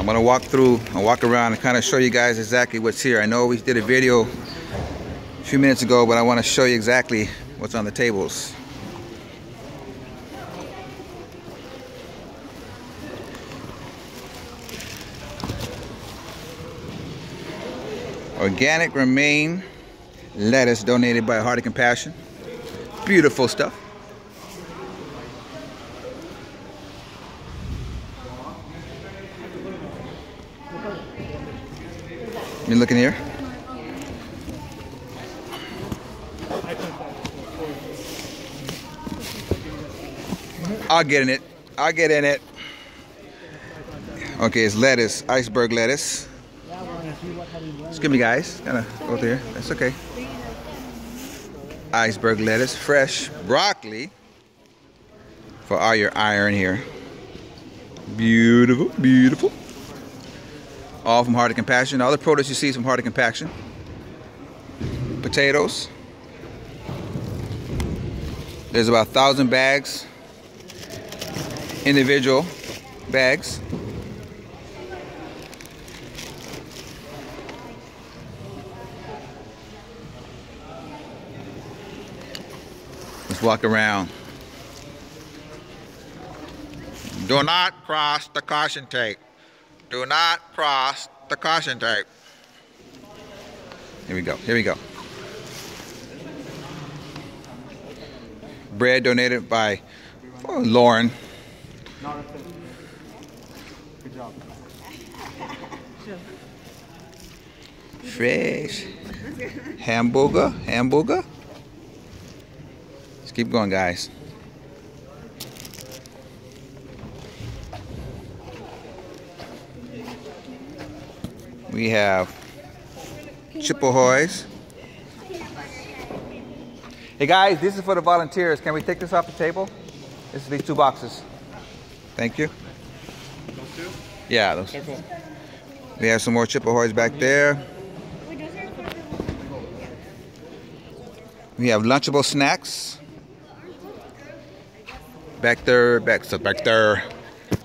I'm gonna walk through and walk around and kind of show you guys exactly what's here. I know we did a video a few minutes ago, but I want to show you exactly what's on the tables. Organic romaine lettuce donated by Heart of Compassion. Beautiful stuff. You looking here? I'll get in it. I'll get in it. Okay, it's lettuce, iceberg lettuce. Excuse me, guys. Gotta go there. That's okay. Iceberg lettuce, fresh broccoli for all your iron here. Beautiful, beautiful. All from Heart of Compassion. All the produce you see is from Heart of Compassion. Potatoes. There's about a thousand bags, individual bags. Let's walk around. Do not cross the caution tape. Do not cross the caution tape. Here we go. Here we go. Bread donated by oh, Lauren. Good job. Fresh. Hamburger. Hamburger. Let's keep going, guys. We have Chips Ahoys. Hey guys, this is for the volunteers. Can we take this off the table? This is these two boxes. Thank you. Those two? Yeah, those. Cool. We have some more Chips Ahoys back there. We have Lunchable snacks. Back there, back so back there.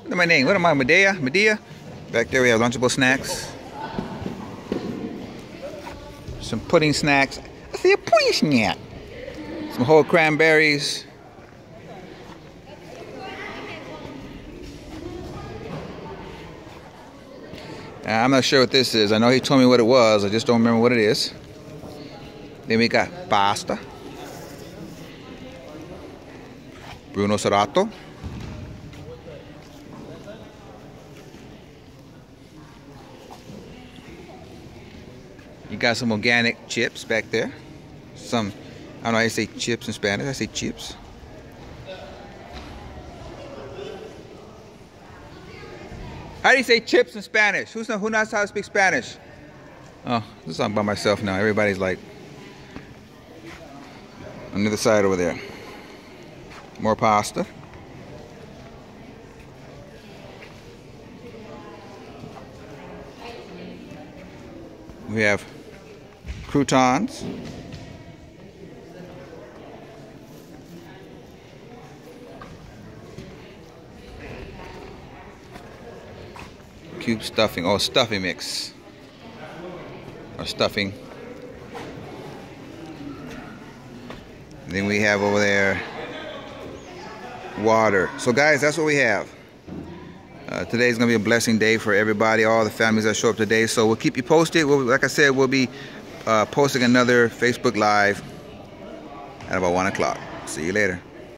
What am I name? What am I? Medea? Medea? Back there we have Lunchable snacks. Some pudding snacks. I see a pudding snack. Some whole cranberries. Uh, I'm not sure what this is. I know he told me what it was. I just don't remember what it is. Then we got pasta. Bruno Serato. You got some organic chips back there. Some, I don't know you say chips in Spanish. I say chips. How do you say chips in Spanish? Who's who knows how to speak Spanish? Oh, this is I'm by myself now. Everybody's like on the other side over there. More pasta. We have croutons. Cube stuffing, oh stuffing mix. Or stuffing. Then we have over there water. So guys, that's what we have. Uh, is gonna be a blessing day for everybody, all the families that show up today. So we'll keep you posted. We'll, like I said, we'll be uh, posting another Facebook Live at about one o'clock. See you later.